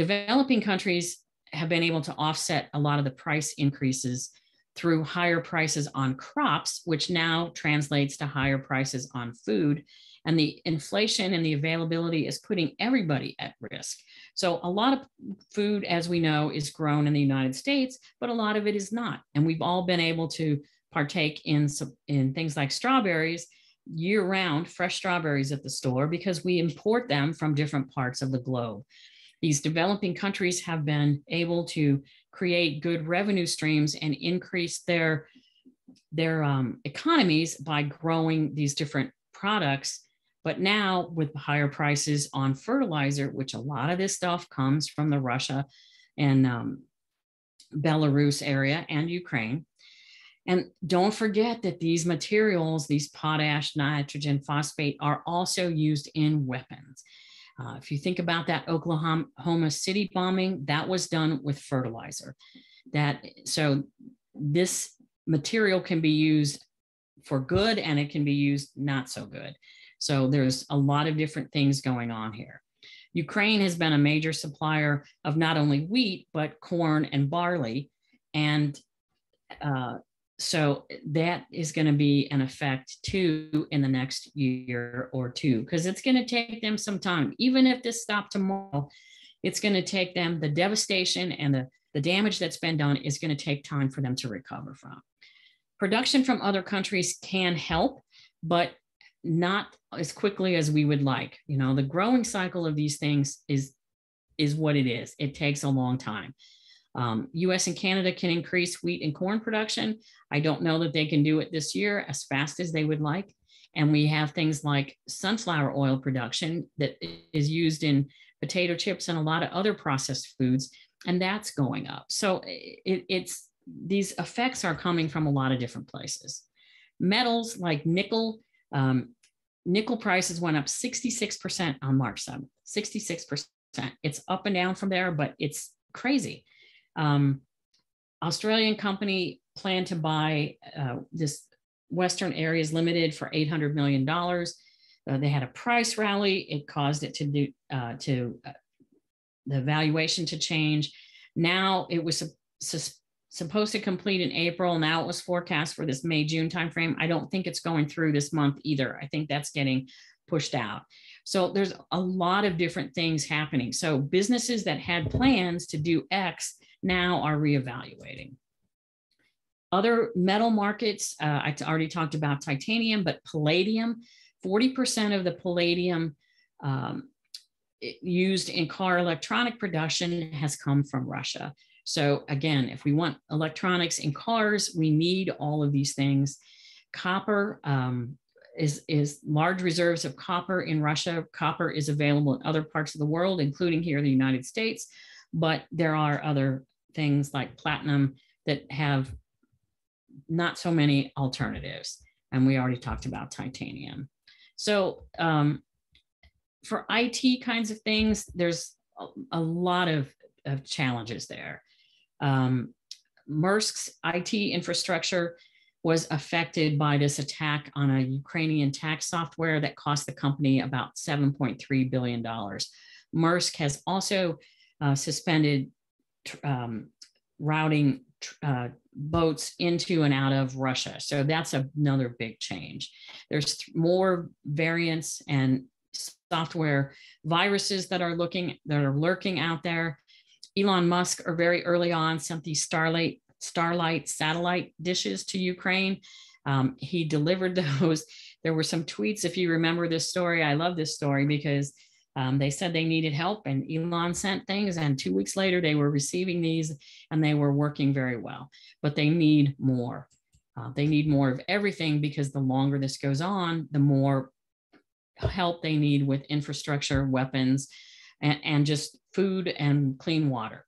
Developing countries have been able to offset a lot of the price increases through higher prices on crops, which now translates to higher prices on food. And the inflation and the availability is putting everybody at risk. So, a lot of food, as we know, is grown in the United States, but a lot of it is not. And we've all been able to partake in, in things like strawberries year round fresh strawberries at the store because we import them from different parts of the globe. These developing countries have been able to create good revenue streams and increase their, their um, economies by growing these different products. But now, with higher prices on fertilizer, which a lot of this stuff comes from the Russia and um, Belarus area and Ukraine, and don't forget that these materials, these potash, nitrogen, phosphate, are also used in weapons. Uh, if you think about that Oklahoma City bombing, that was done with fertilizer. That so this material can be used for good and it can be used not so good. So there's a lot of different things going on here. Ukraine has been a major supplier of not only wheat but corn and barley, and uh, so that is going to be an effect too in the next year or two because it's going to take them some time. Even if this stopped tomorrow it's going to take them the devastation and the, the damage that's been done is going to take time for them to recover from. Production from other countries can help but not as quickly as we would like. You know the growing cycle of these things is is what it is. It takes a long time um, US and Canada can increase wheat and corn production. I don't know that they can do it this year as fast as they would like. And we have things like sunflower oil production that is used in potato chips and a lot of other processed foods, and that's going up. So it, it's these effects are coming from a lot of different places. Metals like nickel, um, nickel prices went up 66% on March 7th, 66%. It's up and down from there, but it's crazy. Um, Australian company planned to buy uh, this Western Areas Limited for $800 million. Uh, they had a price rally. It caused it to do uh, to uh, the valuation to change. Now it was su- supposed to complete in April. Now it was forecast for this May June timeframe. I don't think it's going through this month either. I think that's getting pushed out. So there's a lot of different things happening. So businesses that had plans to do X now are reevaluating. Other metal markets, uh, I already talked about titanium, but palladium, 40% of the palladium um, used in car electronic production has come from Russia. So again, if we want electronics in cars, we need all of these things. Copper um, is, is large reserves of copper in Russia. Copper is available in other parts of the world, including here in the United States, but there are other things like platinum that have not so many alternatives. And we already talked about titanium. So um, for IT kinds of things, there's a, a lot of, of, challenges there. Um, IT infrastructure was affected by this attack on a Ukrainian tax software that cost the company about $7.3 billion. Maersk has also uh, suspended um, routing uh, boats into and out of Russia. So that's another big change. There's more variants and software viruses that are looking that are lurking out there. Elon Musk or very early on sent these Starlink Starlink satellite dishes to Ukraine. Um, he delivered those. There were some tweets, if you remember this story. I love this story because um, they said they needed help, and Elon sent things. And two weeks later, they were receiving these and they were working very well. But they need more. Uh, they need more of everything because the longer this goes on, the more help they need with infrastructure, weapons, and, and just food and clean water.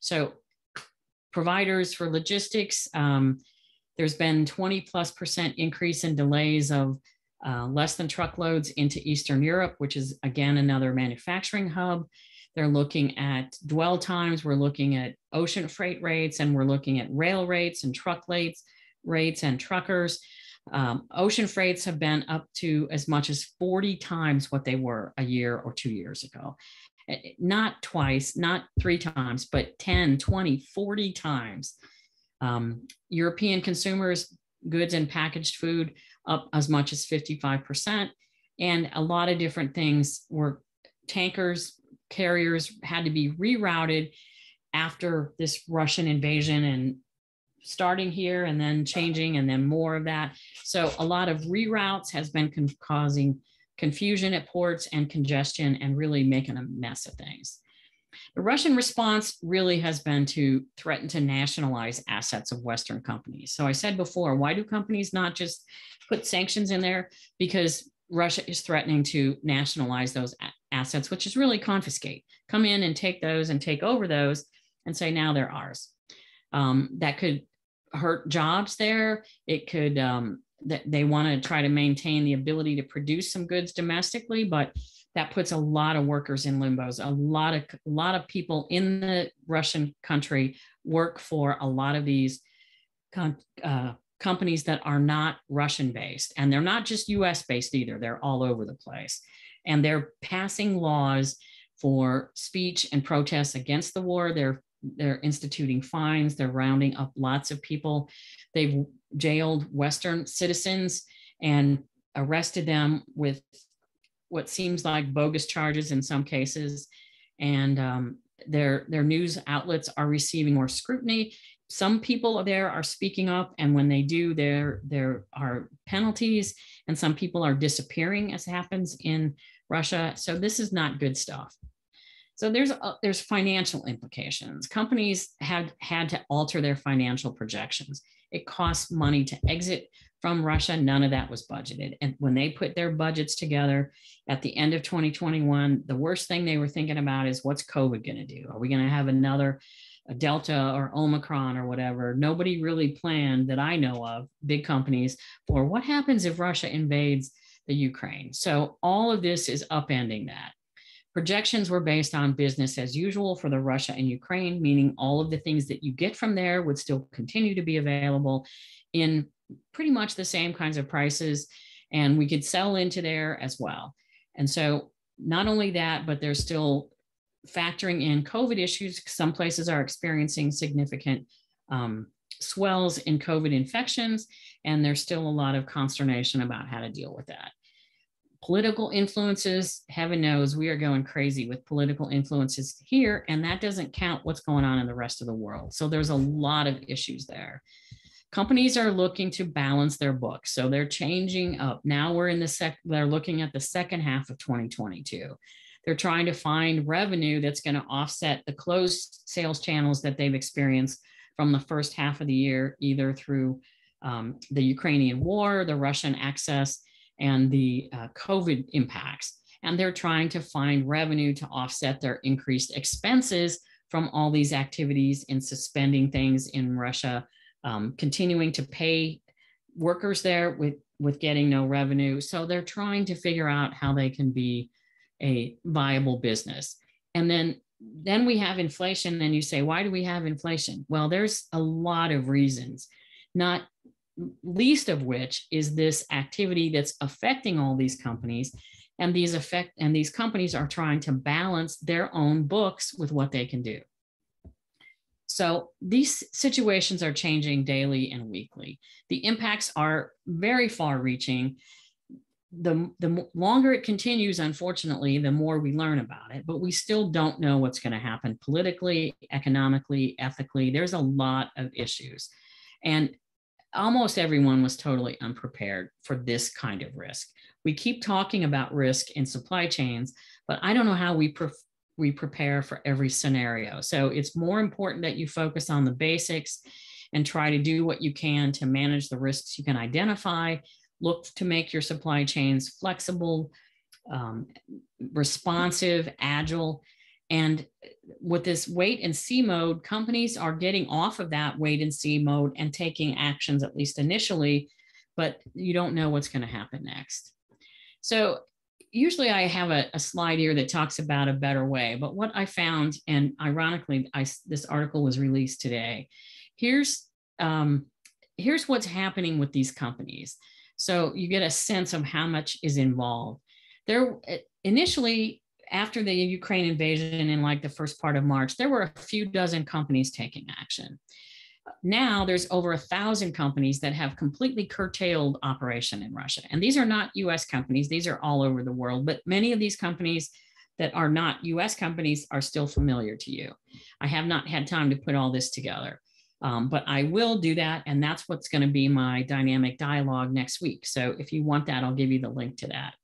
So, providers for logistics, um, there's been 20 plus percent increase in delays of uh, less than truckloads into Eastern Europe, which is again another manufacturing hub. They're looking at dwell times, we're looking at ocean freight rates, and we're looking at rail rates and truck rates, rates and truckers. Um, ocean freights have been up to as much as 40 times what they were a year or two years ago. Eh, eh, not twice, not three times, but 10, 20, 40 times. Um, European consumers, goods and packaged food up as much as 55%. And a lot of different things were tankers, carriers had to be rerouted after this Russian invasion and starting here and then changing and then more of that. So a lot of reroutes has been con- causing confusion at ports and congestion and really making a mess of things. The Russian response really has been to threaten to nationalize assets of Western companies. So I said before, why do companies not just put sanctions in there? Because Russia is threatening to nationalize those assets, which is really confiscate, come in and take those and take over those and say, now they're ours. Um, that could hurt jobs there. It could, um, that they want to try to maintain the ability to produce some goods domestically, but that puts a lot of workers in limbos. A lot of a lot of people in the Russian country work for a lot of these uh, companies that are not Russian based, and they're not just U.S. based either. They're all over the place, and they're passing laws for speech and protests against the war. They're they're instituting fines. They're rounding up lots of people. They've jailed Western citizens and arrested them with what seems like bogus charges in some cases, and um, their their news outlets are receiving more scrutiny. Some people there are speaking up, and when they do, there there are penalties, and some people are disappearing, as happens in Russia. So this is not good stuff. So there's there's financial implications. Companies had had to alter their financial projections. It costs money to exit from Russia. None of that was budgeted. And when they put their budgets together at the end of 2021, the worst thing they were thinking about is what's COVID going to do? Are we going to have another Delta or Omicron or whatever? Nobody really planned that I know of, big companies, for what happens if Russia invades the Ukraine. So all of this is upending that. Projections were based on business as usual for the Russia and Ukraine, meaning all of the things that you get from there would still continue to be available in pretty much the same kinds of prices and we could sell into there as well. And so not only that, but there's still factoring in COVID issues. Some places are experiencing significant um, swells in COVID infections, and there's still a lot of consternation about how to deal with that. Political influences, heaven knows we are going crazy with political influences here, and that doesn't count what's going on in the rest of the world. So there's a lot of issues there. Companies are looking to balance their books. So they're changing up. Now we're in the sec, they're looking at the second half of 2022. They're trying to find revenue that's going to offset the closed sales channels that they've experienced from the first half of the year, either through um, the Ukrainian war, the Russian access, and the uh, COVID impacts. And they're trying to find revenue to offset their increased expenses from all these activities in suspending things in Russia, um, continuing to pay workers there with, with getting no revenue. So they're trying to figure out how they can be a viable business. And then then we have inflation and you say why do we have inflation well there's a lot of reasons not least of which is this activity that's affecting all these companies and these affect and these companies are trying to balance their own books with what they can do so these situations are changing daily and weekly the impacts are very far reaching the, the longer it continues, unfortunately, the more we learn about it, but we still don't know what's going to happen politically, economically, ethically. There's a lot of issues. And almost everyone was totally unprepared for this kind of risk. We keep talking about risk in supply chains, but I don't know how we, pre- we prepare for every scenario. So it's more important that you focus on the basics and try to do what you can to manage the risks you can identify look to make your supply chains flexible, um, responsive, agile. And with this wait and see mode, companies are getting off of that wait and see mode and taking actions, at least initially, but you don't know what's going to happen next. So, usually I have a, a, slide here that talks about a better way. But what I found, and ironically, I, this article was released today. Here's um, here's what's happening with these companies. So you get a sense of how much is involved. There initially after the Ukraine invasion in like the first part of March, there were a few dozen companies taking action. Now there's over a thousand companies that have completely curtailed operation in Russia. And these are not US companies, these are all over the world, but many of these companies that are not US companies are still familiar to you. I have not had time to put all this together. Um, but I will do that. And that's what's going to be my dynamic dialogue next week. So if you want that, I'll give you the link to that.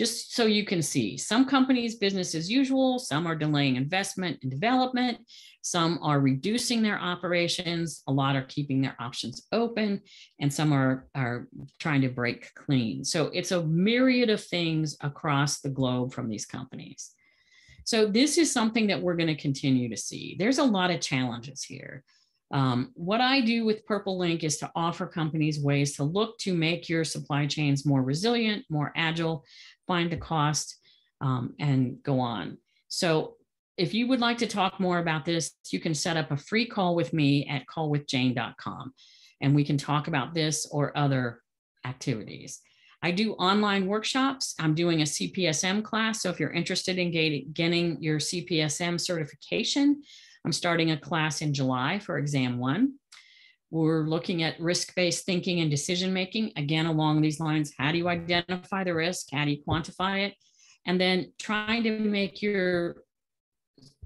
Just so you can see, some companies, business as usual, some are delaying investment and development, some are reducing their operations, a lot are keeping their options open, and some are, are trying to break clean. So it's a myriad of things across the globe from these companies. So this is something that we're going to continue to see. There's a lot of challenges here. Um, what I do with Purple Link is to offer companies ways to look to make your supply chains more resilient, more agile, find the cost, um, and go on. So if you would like to talk more about this, you can set up a free call with me at callwithjane.com and we can talk about this or other activities. I do online workshops. I'm doing a CPSM class. So if you're interested in getting your CPSM certification, I'm starting a class in July for exam one. We're looking at risk based thinking and decision making. Again, along these lines, how do you identify the risk? How do you quantify it? And then trying to make your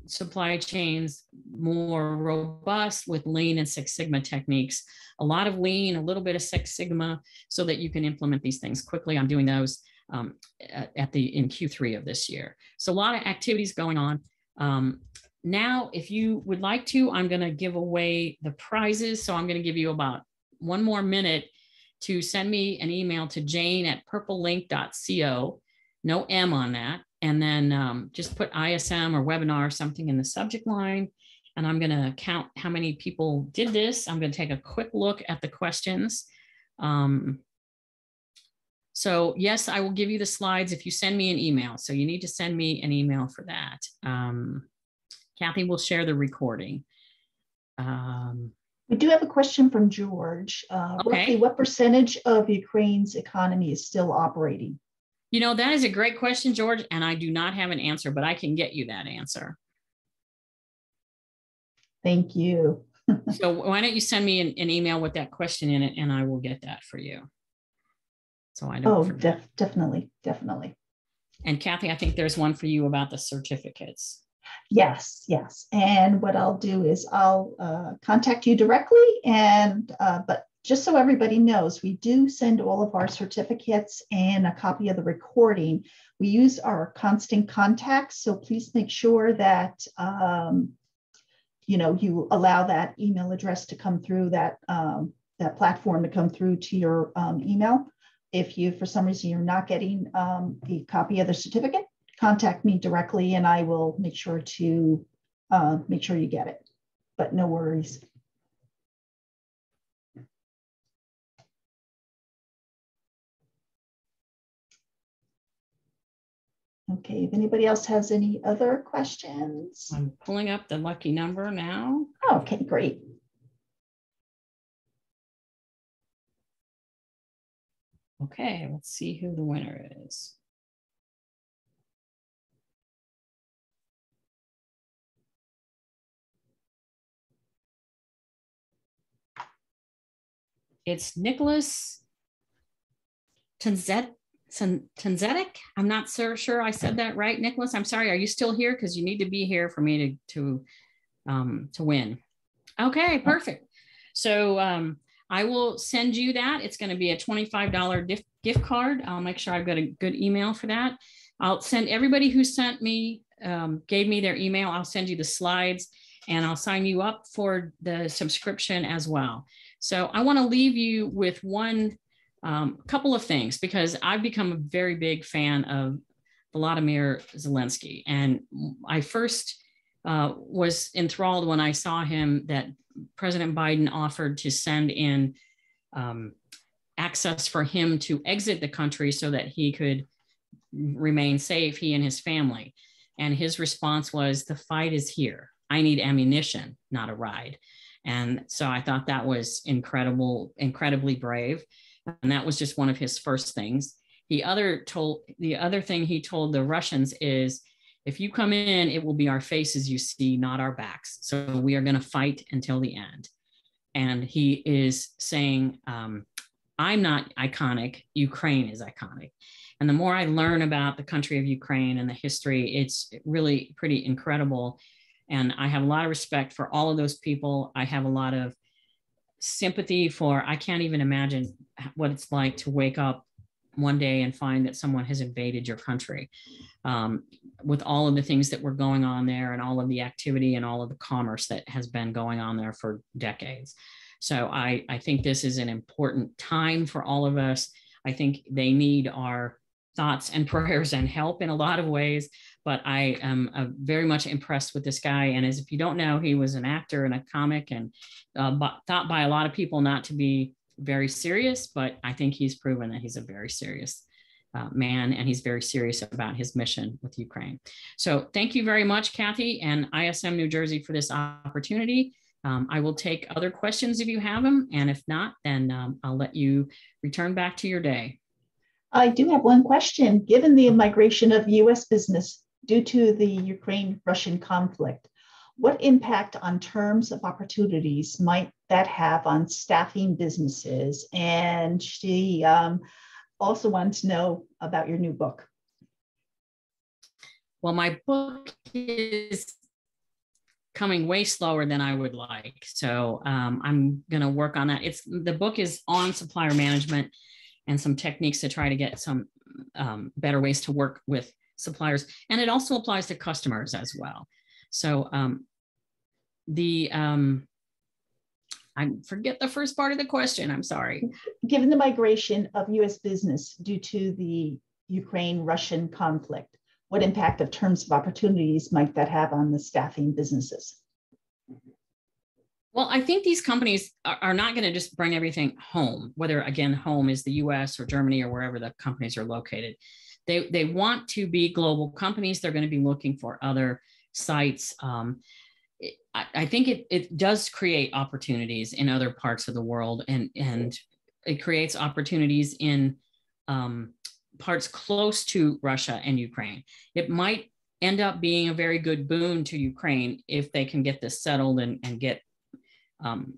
supply chains more robust with lean and six sigma techniques a lot of lean a little bit of six sigma so that you can implement these things quickly i'm doing those um, at, the in q3 of this year so a lot of activities going on um, now, if you would like to, I'm going to give away the prizes. So I'm going to give you about one more minute to send me an email to jane at purplelink.co, no M on that. And then um, just put ISM or webinar or something in the subject line. And I'm going to count how many people did this. I'm going to take a quick look at the questions. Um, so yes, I will give you the slides if you send me an email. So you need to send me an email for that. Um, Kathy will share the recording. Um, we do have a question from George. Uh, okay. Roughly what percentage of Ukraine's economy is still operating? You know, that is a great question, George, and I do not have an answer, but I can get you that answer. Thank you. so why don't you send me an, an, email with that question in it and I will get that for you. So I don't. Oh, def- definitely. Definitely. And Kathy, I think there's one for you about the certificates. Yes, yes. And what I'll do is I'll uh, contact you directly. And uh, but just so everybody knows, we do send all of our certificates and a copy of the recording. We use our constant contacts, so please make sure that um, you know you allow that email address to come through that um, that platform to come through to your um, email. If you, for some reason, you're not getting um, copy of the certificate, contact me directly and I will make sure to uh, make sure you get it. But no worries. Okay, if anybody else has any other questions? I'm pulling up the lucky number now. Okay, great. Okay, let's see who the winner is. It's Nicholas Tanzet, Tanzetic. I'm not so sure I said that right, Nicholas. I'm sorry. Are you still here? Because you need to be here for me to to um, to win. Okay, perfect. So um, I will send you that. It's going to be a $25 gift, gift card. I'll make sure I've got a good email for that. I'll send everybody who sent me, um, gave me their email, I'll send you the slides and I'll sign you up for the subscription as well. So I want to leave you with one um, couple of things because I've become a very big fan of Volodymyr Zelensky. And I first uh, was enthralled when I saw him that President Biden offered to send in um, access for him to exit the country so that he could remain safe, he and his family. And his response was, The fight is here. I need ammunition, not a ride. And so I thought that was incredible, incredibly brave. And that was just one of his first things. The other told the other thing he told the Russians is if you come in, it will be our faces you see, not our backs. So we are going to fight until the end. And he is saying, um, I'm not iconic, Ukraine is iconic. And the more I learn about the country of Ukraine and the history, it's really pretty incredible. And I have a lot of respect for all of those people. I have a lot of sympathy for, I can't even imagine what it's like to wake up one day and find that someone has invaded your country um, with all of the things that were going on there and all of the activity and all of the commerce that has been going on there for decades. So I, I think this is an important time for all of us. I think they need our thoughts and prayers and help in a lot of ways. But I am uh, very much impressed with this guy. And as if you don't know, he was an actor and a comic and uh, thought by a lot of people not to be very serious, but I think he's proven that he's a very serious uh, man and he's very serious about his mission with Ukraine. So thank you very much, Kathy and ISM New Jersey for this opportunity. Um, I will take other questions if you have them. And if not, then um, I'll let you return back to your day. I do have one question. Given the migration of US business due to the Ukraine Russian conflict, what impact on terms of opportunities might that have on staffing businesses? And she um, also wants to know about your new book. Well, my book is coming way slower than I would like. So um, I'm going to work on that. It's the book is on supplier management and some techniques to try to get some um, better ways to work with suppliers. And it also applies to customers as well. So um, the um, I forget the first part of the question. I'm sorry. Given the migration of U.S. business due to the Ukraine-Russian conflict, what impact of terms of opportunities might that have on the staffing businesses? Well, I think these companies are, are not going to just bring everything home, whether again home is the U.S. or Germany or wherever the companies are located. They they want to be global companies. They're going to be looking for other sites. Um, I, I think it, it does create opportunities in other parts of the world and, and it creates opportunities in um, parts close to Russia and Ukraine. It might end up being a very good boon to Ukraine if they can get this settled and, and get, um,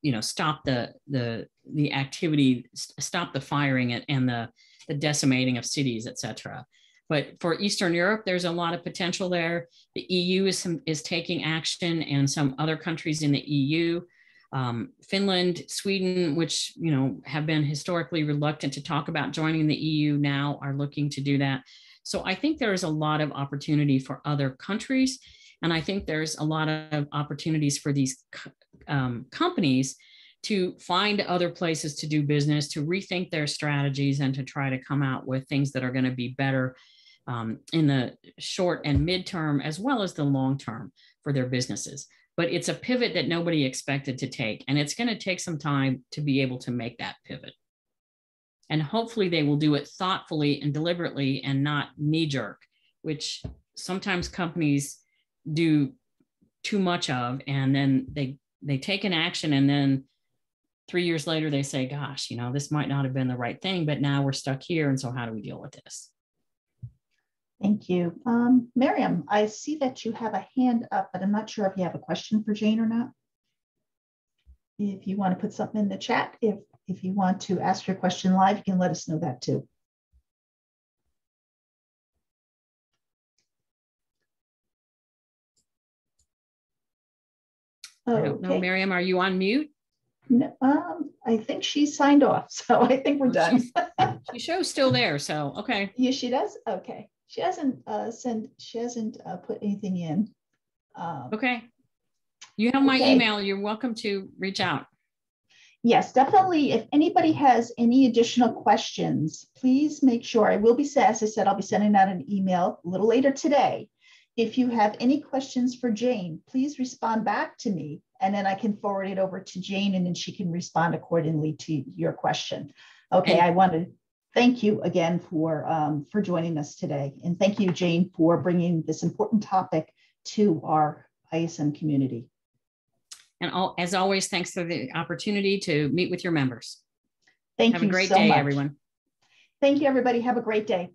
you know, stop the the the activity, stop the firing and, and the the decimating of cities, etc. But for Eastern Europe, there's a lot of potential there. The EU is, is taking action, and some other countries in the EU, um, Finland, Sweden, which you know have been historically reluctant to talk about joining the EU, now are looking to do that. So I think there is a lot of opportunity for other countries, and I think there's a lot of opportunities for these um, companies to find other places to do business, to rethink their strategies, and to try to come out with things that are going to be better um, in the short and midterm, as well as the long term for their businesses. But it's a pivot that nobody expected to take, and it's going to take some time to be able to make that pivot. And hopefully, they will do it thoughtfully and deliberately and not knee jerk, which sometimes companies do too much of, and then they they take an action and then three years later they say gosh you know this might not have been the right thing but now we're stuck here and so how do we deal with this? Thank you. Um, miriam i see that you have a hand up but i'm not sure if you have a question for jane or not. If you want to put something in the chat if if you want to ask your question live you can let us know that too. I don't know, Miriam, are you on mute? No, um, I think she signed off, so I think we're done. she shows still there, so okay. Yeah, she does. Okay, she hasn't uh, sent. She hasn't uh, put anything in. Um, okay, you have my okay. email. You're welcome to reach out. Yes, definitely. If anybody has any additional questions, please make sure. I will be, as I said, I'll be sending out an email a little later today. If you have any questions for Jane, please respond back to me and then I can forward it over to Jane and then she can respond accordingly to your question. Okay, I want to thank you again for, um, for joining us today. And thank you, Jane, for bringing this important topic to our ISM community. And all, as always, thanks for the opportunity to meet with your members. Thank Have you Have a great so day, much. everyone. Thank you, everybody. Have a great day.